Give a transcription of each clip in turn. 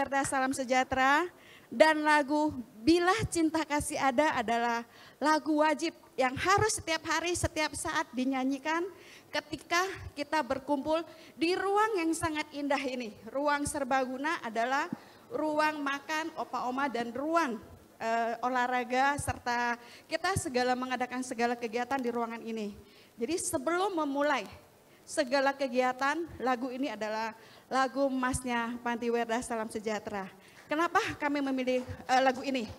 Werda Salam Sejahtera dan lagu Bila Cinta Kasih Ada adalah lagu wajib yang harus setiap hari, setiap saat dinyanyikan ketika kita berkumpul di ruang yang sangat indah ini. Ruang serbaguna adalah ruang makan opa oma dan ruang uh, olahraga serta kita segala mengadakan segala kegiatan di ruangan ini. Jadi sebelum memulai segala kegiatan, lagu ini adalah lagu emasnya Panti Werda Salam Sejahtera. Kenapa kami memilih uh, lagu ini?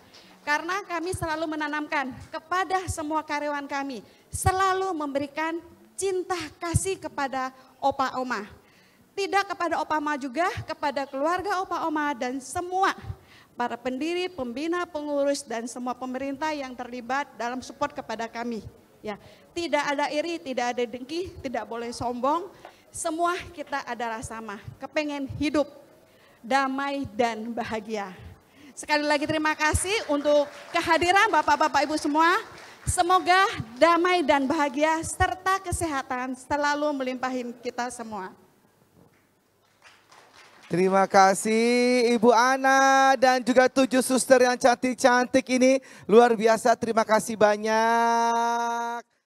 Karena kami selalu menanamkan kepada semua karyawan kami, selalu memberikan cinta kasih kepada opa oma. Tidak kepada opa oma juga, kepada keluarga opa oma dan semua para pendiri, pembina, pengurus dan semua pemerintah yang terlibat dalam support kepada kami. Ya, tidak ada iri, tidak ada dengki, tidak boleh sombong. Semua kita adalah sama, kepengen hidup damai dan bahagia. Sekali lagi terima kasih untuk kehadiran Bapak-Bapak Ibu semua. Semoga damai dan bahagia serta kesehatan selalu melimpahin kita semua. Terima kasih Ibu Ana dan juga tujuh suster yang cantik-cantik ini. Luar biasa, terima kasih banyak.